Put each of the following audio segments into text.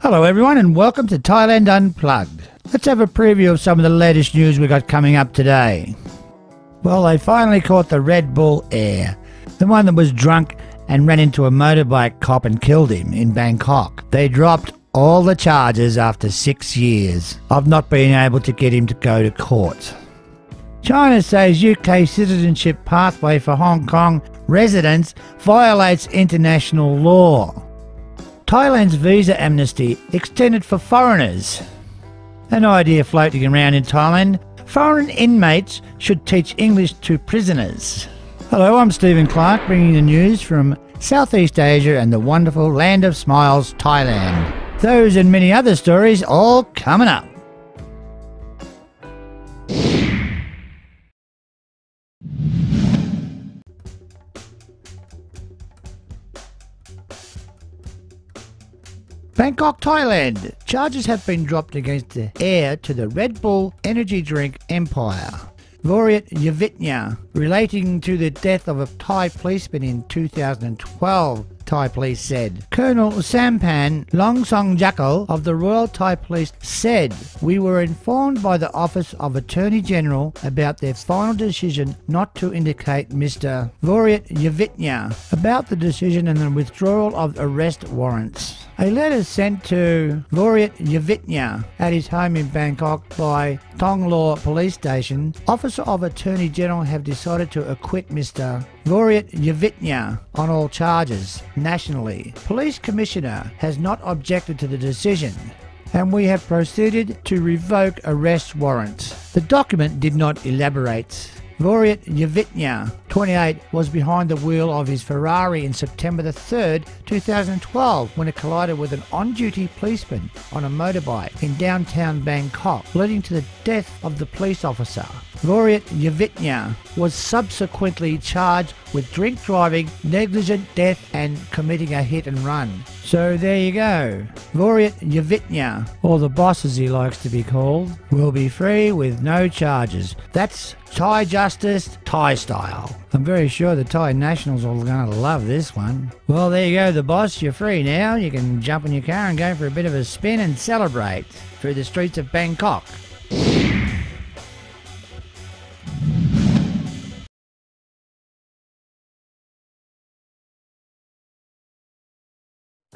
Hello, everyone, and welcome to Thailand Unplugged. Let's have a preview of some of the latest news we got coming up today. Well, they finally caught the Red Bull Heir, the one that was drunk and ran into a motorbike cop and killed him in Bangkok. They dropped all the charges after six years of not being able to get him to go to court. China says UK citizenship pathway for Hong Kong residents violates international law. Thailand's visa amnesty extended for foreigners. An idea floating around in Thailand foreign inmates should teach English to prisoners. Hello, I'm Stephen Clark, bringing the news from Southeast Asia and the wonderful land of smiles, Thailand. Those and many other stories all coming up. Bangkok, Thailand. Charges have been dropped against the heir to the Red Bull energy drink empire. Vorayuth Yoovidhya, relating to the death of a Thai policeman in 2012, Thai police said. Colonel Sampan Luangsajjakul of the Royal Thai Police said, We were informed by the Office of Attorney General about their final decision not to indicate Mr. Vorayuth Yoovidhya about the decision and the withdrawal of arrest warrants. A letter sent to Vorayuth Yoovidhya at his home in Bangkok by Thonglor Police Station, Officer of Attorney General have decided to acquit Mr. Vorayuth Yoovidhya on all charges nationally. Police Commissioner has not objected to the decision and we have proceeded to revoke arrest warrants. The document did not elaborate. Vorayuth Yoovidhya, 28, was behind the wheel of his Ferrari in September the 3rd, 2012, when it collided with an on-duty policeman on a motorbike in downtown Bangkok, leading to the death of the police officer. Vorayuth Yoovidhya was subsequently charged with drink driving, negligent death, and committing a hit and run. So there you go. Vorayuth Yoovidhya, or the boss as he likes to be called, will be free with no charges. That's Thai justice, Thai style. I'm very sure the Thai nationals are going to love this one. Well, there you go, the boss. You're free now. You can jump in your car and go for a bit of a spin and celebrate through the streets of Bangkok.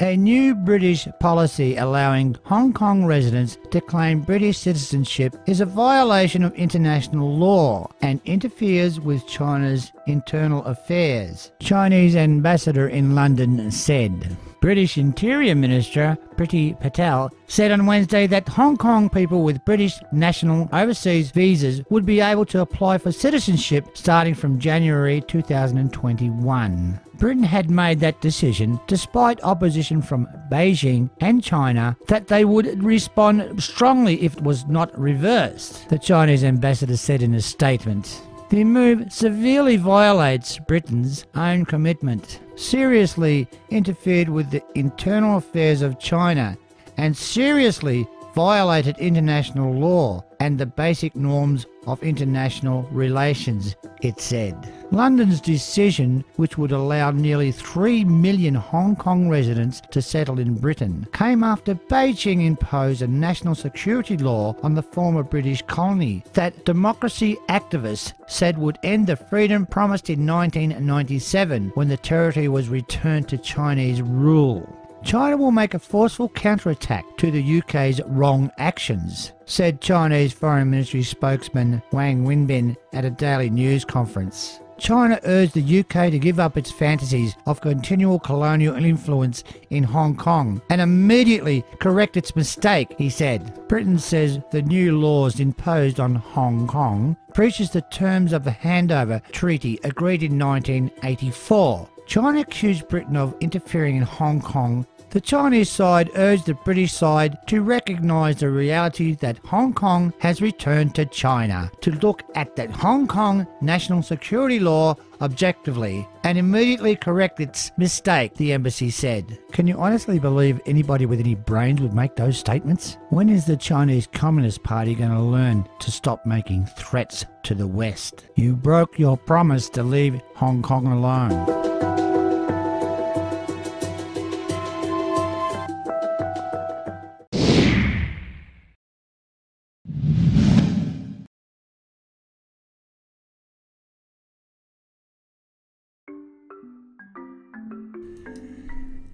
A new British policy allowing Hong Kong residents to claim British citizenship is a violation of international law and interferes with China's internal affairs, Chinese ambassador in London said. British Interior Minister Priti Patel said on Wednesday that Hong Kong people with British national overseas visas would be able to apply for citizenship starting from January 2021. Britain had made that decision despite opposition from Beijing and China that they would respond strongly if it was not reversed, the Chinese ambassador said in a statement. The move severely violates Britain's own commitment, seriously interfered with the internal affairs of China, and seriously violated international law and the basic norms of international relations, it said. London's decision, which would allow nearly 3 million Hong Kong residents to settle in Britain, came after Beijing imposed a national security law on the former British colony that democracy activists said would end the freedom promised in 1997 when the territory was returned to Chinese rule. China will make a forceful counterattack to the UK's wrong actions, said Chinese Foreign Ministry spokesman Wang Wenbin at a daily news conference. China urged the UK to give up its fantasies of continual colonial influence in Hong Kong and immediately correct its mistake, he said. Britain says the new laws imposed on Hong Kong breaches the terms of the handover treaty agreed in 1984. China accused Britain of interfering in Hong Kong the Chinese side urged the British side to recognise the reality that Hong Kong has returned to China, to look at that Hong Kong national security law objectively and immediately correct its mistake, the embassy said. Can you honestly believe anybody with any brains would make those statements? When is the Chinese Communist Party going to learn to stop making threats to the West? You broke your promise to leave Hong Kong alone.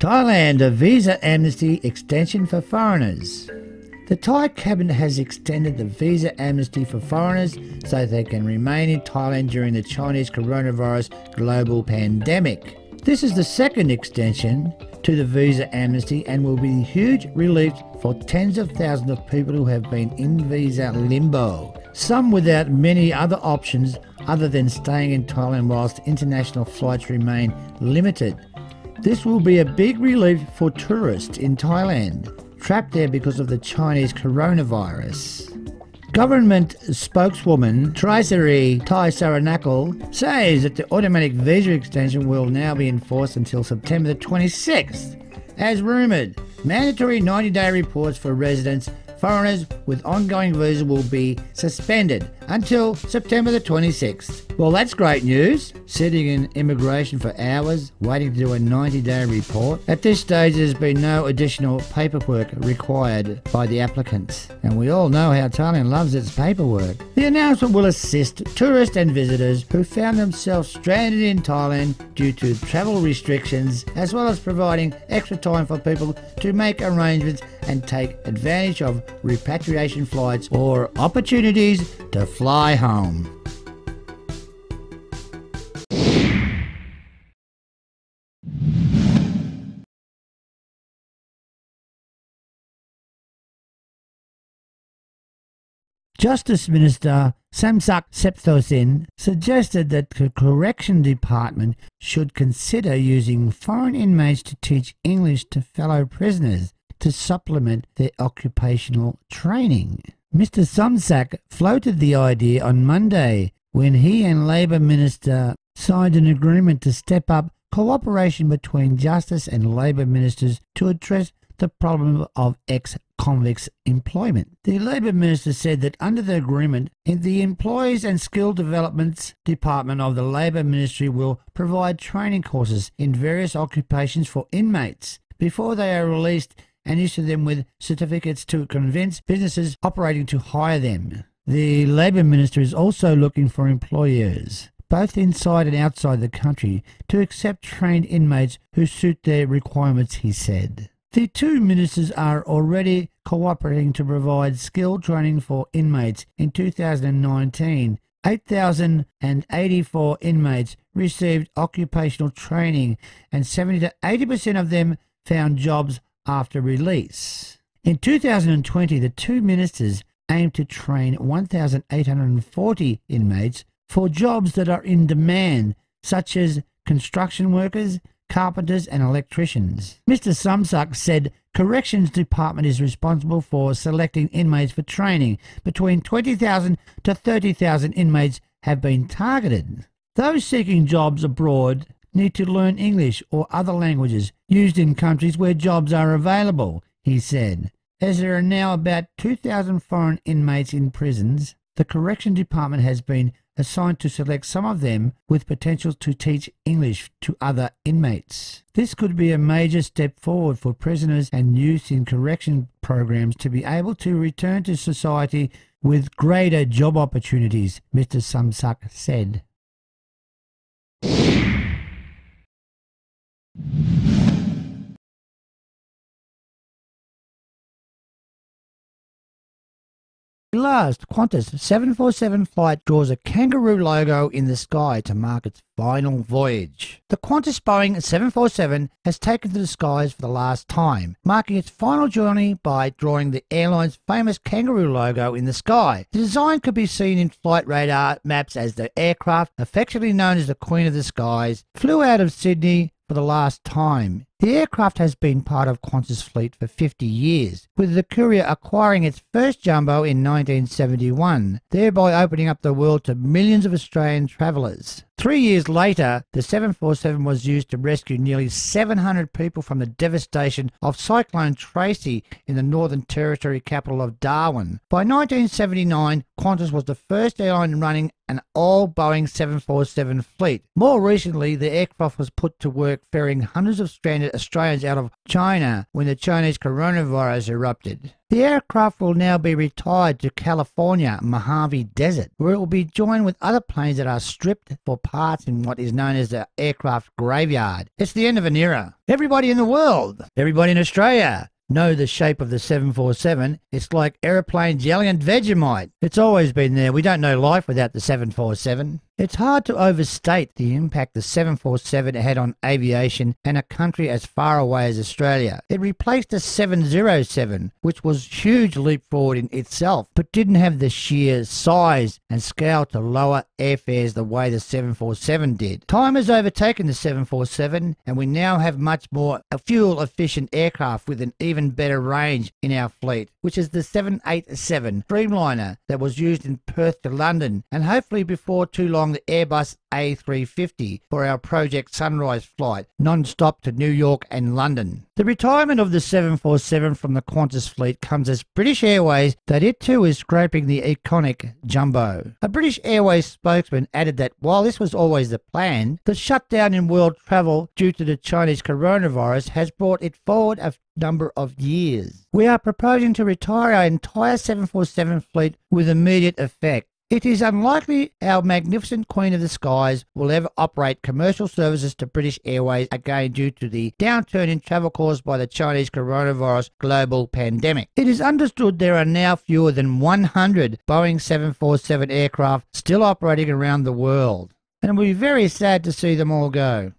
Thailand, a visa amnesty extension for foreigners. The Thai cabinet has extended the visa amnesty for foreigners so they can remain in Thailand during the Chinese coronavirus global pandemic. This is the second extension to the visa amnesty and will be a huge relief for tens of thousands of people who have been in visa limbo, some without many other options other than staying in Thailand whilst international flights remain limited. This will be a big relief for tourists in Thailand trapped there because of the Chinese coronavirus. Government spokeswoman Trisari Tai Saranakal says that the automatic visa extension will now be enforced until September the 26th. As rumoured, mandatory 90 day reports for residents foreigners with ongoing visa will be suspended until September the 26th. Well, that's great news. Sitting in immigration for hours, waiting to do a 90 day report. At this stage, there's been no additional paperwork required by the applicants. And we all know how Thailand loves its paperwork. The announcement will assist tourists and visitors who found themselves stranded in Thailand due to travel restrictions, as well as providing extra time for people to make arrangements and take advantage of repatriation flights or opportunities to fly home. Justice Minister Somsak Thepsuthin suggested that the Correction Department should consider using foreign inmates to teach English to fellow prisoners to supplement their occupational training. Mr. Somsak floated the idea on Monday when he and Labour Minister signed an agreement to step up cooperation between Justice and Labour ministers to address the problem of ex convicts' employment. The Labour Minister said that under the agreement, the Employees and Skill Developments Department of the Labour Ministry will provide training courses in various occupations for inmates before they are released and issue them with certificates to convince businesses operating to hire them. The Labour Minister is also looking for employers, both inside and outside the country, to accept trained inmates who suit their requirements, he said. The two ministers are already cooperating to provide skill training for inmates. In 2019, 8,084 inmates received occupational training, and 70 to 80% of them found jobs after release. In 2020, the two ministers aim to train 1,840 inmates for jobs that are in demand, such as construction workers, carpenters, and electricians. Mr. Somsak said Corrections Department is responsible for selecting inmates for training. Between 20,000 to 30,000 inmates have been targeted. Those seeking jobs abroad need to learn English or other languages used in countries where jobs are available, he said. As there are now about 2,000 foreign inmates in prisons, the Correction Department has been assigned to select some of them with potential to teach English to other inmates. This could be a major step forward for prisoners and youth in correction programs to be able to return to society with greater job opportunities, Mr. Somsak said. Last, Qantas 747 flight draws a kangaroo logo in the sky to mark its final voyage. The Qantas Boeing 747 has taken to the skies for the last time, marking its final journey by drawing the airline's famous kangaroo logo in the sky. The design could be seen in flight radar maps as the aircraft, affectionately known as the Queen of the Skies, flew out of Sydney for the last time. The aircraft has been part of Qantas fleet for 50 years, with the Courier acquiring its first jumbo in 1971, thereby opening up the world to millions of Australian travellers. Three years later, the 747 was used to rescue nearly 700 people from the devastation of Cyclone Tracy in the Northern Territory capital of Darwin. By 1979, Qantas was the first airline running an all Boeing 747 fleet. More recently, the aircraft was put to work ferrying hundreds of stranded Australians out of China when the Chinese coronavirus erupted. The aircraft will now be retired to California Mojave Desert, where it will be joined with other planes that are stripped for parts in what is known as the aircraft graveyard. It's the end of an era. Everybody in the world, everybody in Australia, know the shape of the 747. It's like aeroplane jelly and Vegemite. It's always been there. We don't know life without the 747. It's hard to overstate the impact the 747 had on aviation and a country as far away as Australia. It replaced the 707, which was huge leap forward in itself, but didn't have the sheer size and scale to lower airfares the way the 747 did. Time has overtaken the 747, and we now have much more fuel efficient aircraft with an even better range in our fleet, which is the 787 Dreamliner that was used in Perth to London, and hopefully before too long the Airbus A350 for our Project Sunrise flight, non-stop to New York and London. The retirement of the 747 from the Qantas fleet comes as British Airways that it too is scraping the iconic Jumbo. A British Airways spokesman added that while this was always the plan, the shutdown in world travel due to the Chinese coronavirus has brought it forward a number of years. We are proposing to retire our entire 747 fleet with immediate effect. It is unlikely our magnificent Queen of the Skies will ever operate commercial services to British Airways again due to the downturn in travel caused by the Chinese coronavirus global pandemic. It is understood there are now fewer than 100 Boeing 747 aircraft still operating around the world, and it will be very sad to see them all go.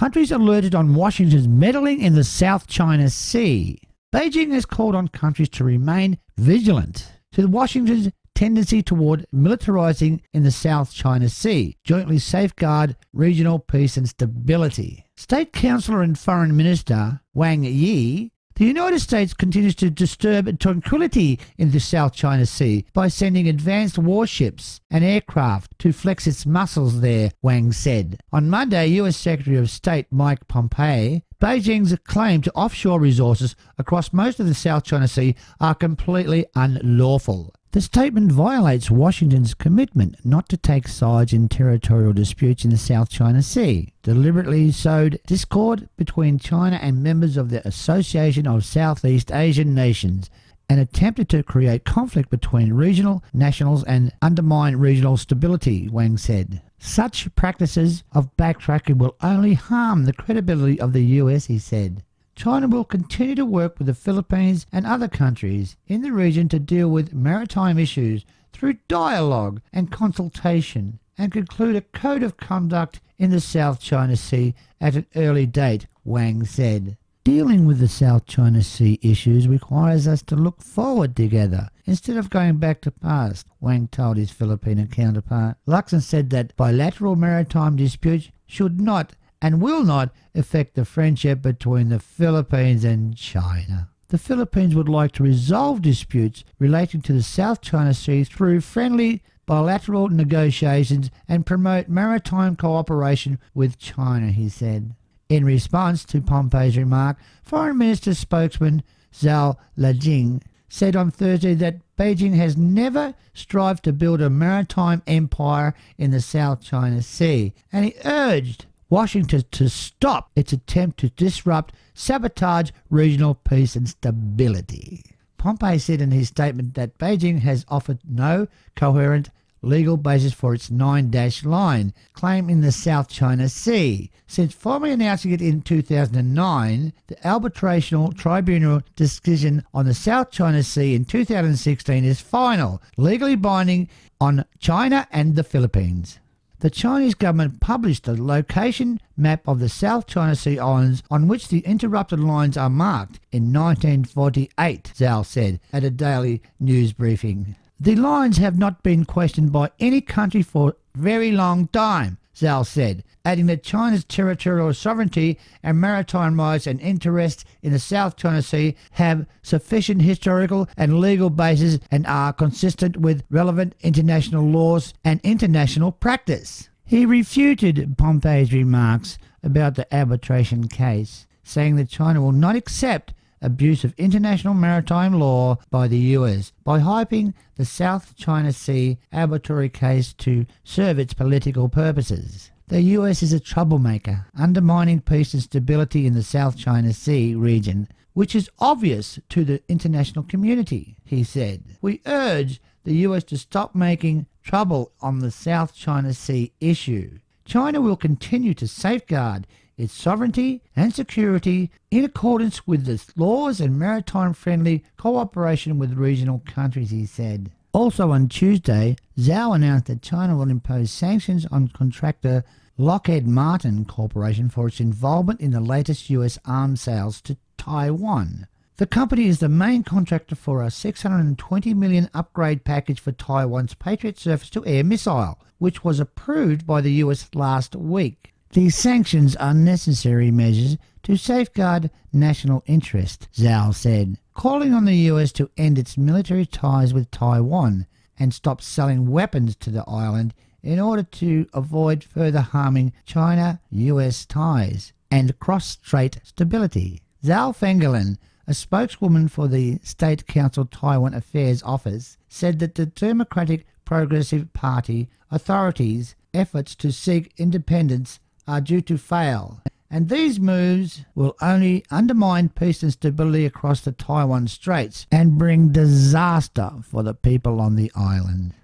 Countries alerted on Washington's meddling in the South China Sea. Beijing has called on countries to remain vigilant to Washington's tendency toward militarizing in the South China Sea, jointly safeguard regional peace and stability. State Councilor and Foreign Minister Wang Yi the United States continues to disturb tranquility in the South China Sea by sending advanced warships and aircraft to flex its muscles there, Wang said. On Monday, U.S. Secretary of State Mike Pompeo Beijing's claim to offshore resources across most of the South China Sea are completely unlawful. The statement violates Washington's commitment not to take sides in territorial disputes in the South China Sea, deliberately sowed discord between China and members of the Association of Southeast Asian Nations, and attempted to create conflict between regional nationals and undermine regional stability, Wang said. Such practices of backtracking will only harm the credibility of the US, he said. China will continue to work with the Philippines and other countries in the region to deal with maritime issues through dialogue and consultation and conclude a code of conduct in the South China Sea at an early date, Wang said. Dealing with the South China Sea issues requires us to look forward together instead of going back to past, Wang told his Filipino counterpart. Locsin said that bilateral maritime disputes should not and will not affect the friendship between the Philippines and China. The Philippines would like to resolve disputes relating to the South China Sea through friendly bilateral negotiations and promote maritime cooperation with China, he said. In response to Pompeo's remark, Foreign Minister spokesman Zhao Lijian said on Thursday that Beijing has never strived to build a maritime empire in the South China Sea, and he urged Washington to stop its attempt to disrupt, sabotage regional peace and stability. Pompeo said in his statement that Beijing has offered no coherent legal basis for its nine dash line claim in the South China Sea. Since formally announcing it in 2009, the arbitrational tribunal decision on the South China Sea in 2016 is final, legally binding on China and the Philippines the Chinese government published a location map of the South China Sea islands on which the interrupted lines are marked in 1948, Zhao said at a daily news briefing. The lines have not been questioned by any country for a very long time, Zhao said, adding that China's territorial sovereignty and maritime rights and interests in the South China Sea have sufficient historical and legal basis and are consistent with relevant international laws and international practice. He refuted Pompeo's remarks about the arbitration case, saying that China will not accept abuse of international maritime law by the US by hyping the South China Sea arbitrary case to serve its political purposes. The US is a troublemaker, undermining peace and stability in the South China Sea region, which is obvious to the international community, he said. We urge the US to stop making trouble on the South China Sea issue. China will continue to safeguard its sovereignty and security in accordance with the laws and maritime friendly cooperation with regional countries, he said. Also on Tuesday, Zhao announced that China will impose sanctions on contractor Lockheed Martin Corporation for its involvement in the latest US arms sales to Taiwan. The company is the main contractor for a 620 million upgrade package for Taiwan's Patriot surface-to-air missile, which was approved by the US last week. These sanctions are necessary measures to safeguard national interest, Zhao said, calling on the US to end its military ties with Taiwan and stop selling weapons to the island in order to avoid further harming China US ties and cross strait stability. Zhao Fengling, a spokeswoman for the State Council Taiwan Affairs Office, said that the Democratic Progressive Party authorities' efforts to seek independence are due to fail, and these moves will only undermine peace and stability across the Taiwan Straits and bring disaster for the people on the island.